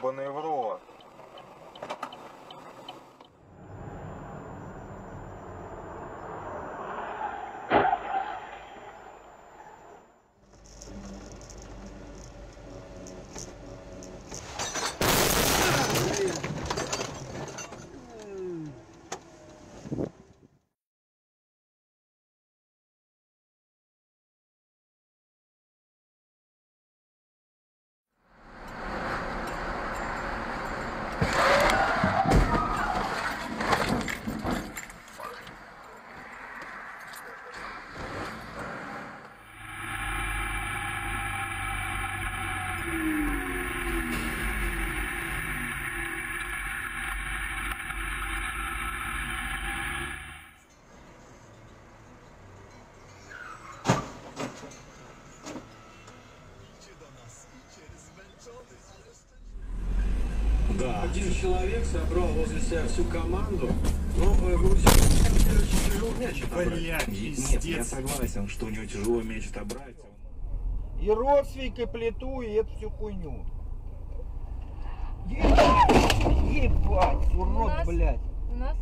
Ёбаный в рот. Один человек собрал возле себя всю команду. Ну, э, Грузин, очень тяжело мяч отобрать. Блядь, Нет, я согласен, что у него тяжело мяч отобрать. И родственники плиту, и эту всю хуйню. Ебать, ебать, У урод, нас- блядь. У нас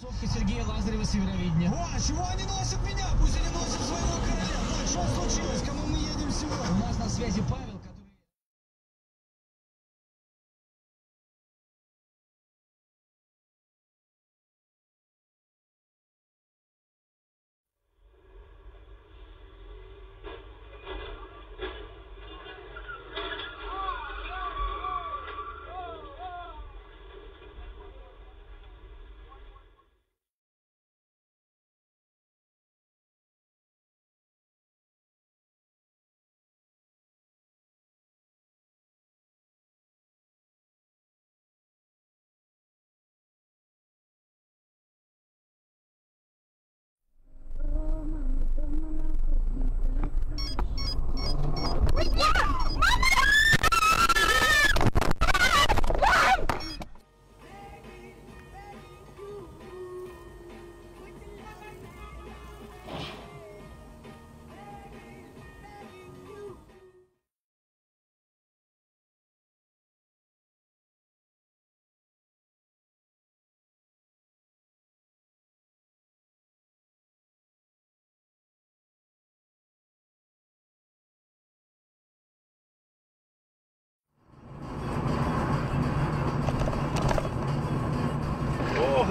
Концовка Сергея Лазарева с Евровидения. О, чего они носят меня? Пусть они носят своего короля. Так, что случилось? Кому мы едем сегодня? У нас на связи Павел,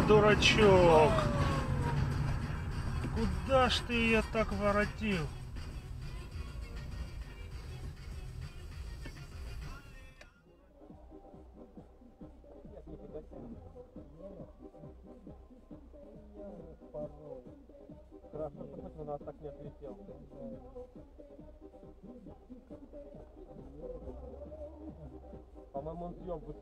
дурачок. Куда ж ты ее так воротил? Хорошо, у нас так не отлетел. По-моему, он съемку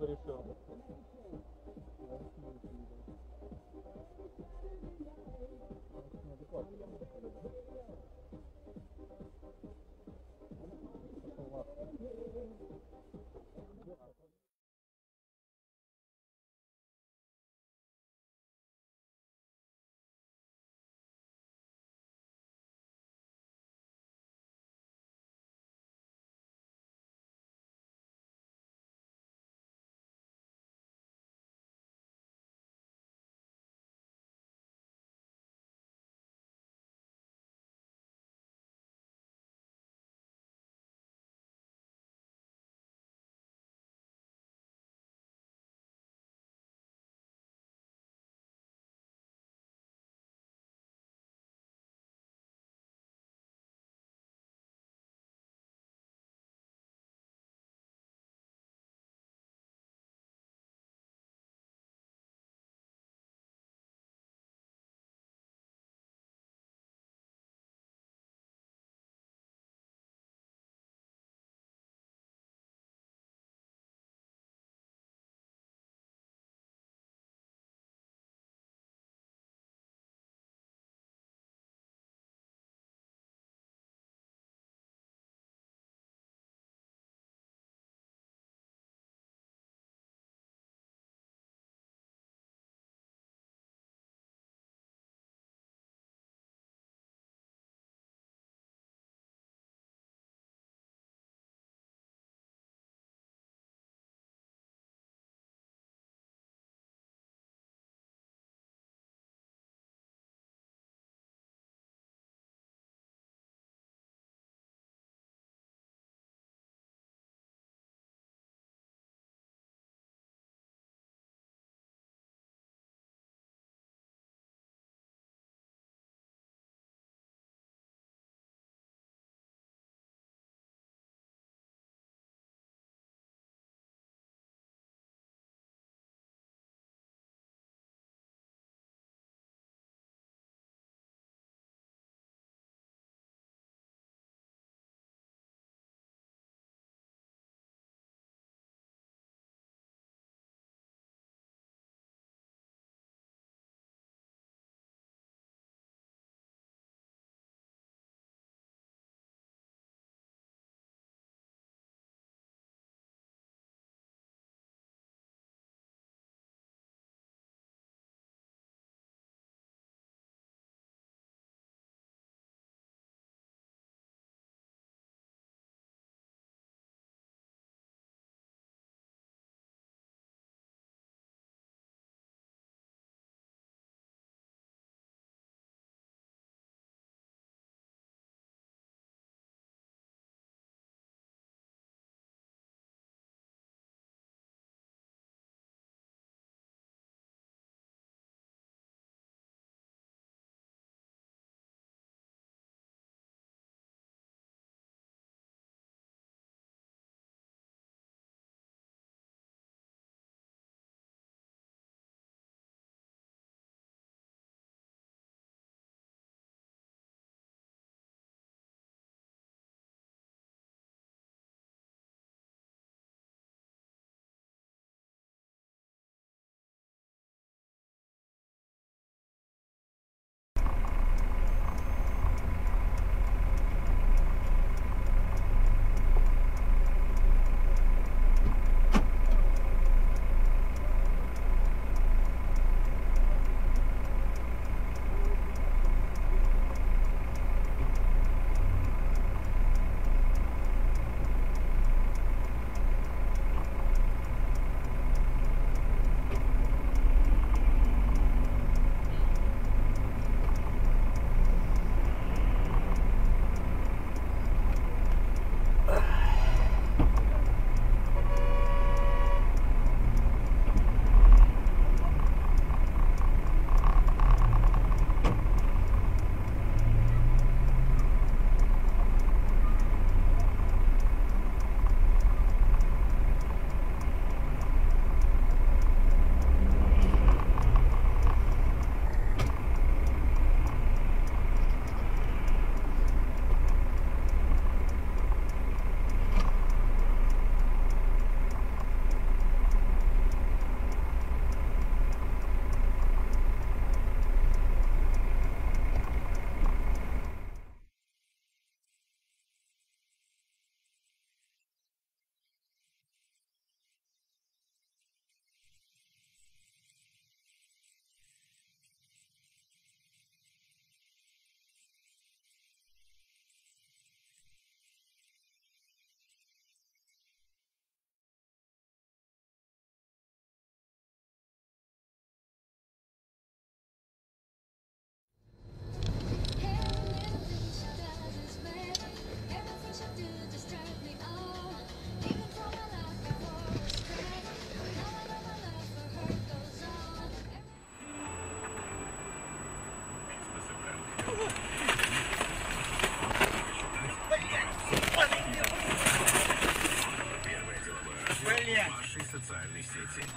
нашей социальной сети.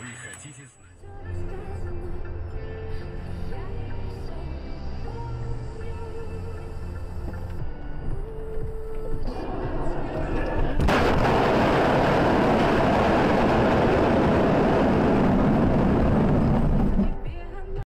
Вы хотите знать...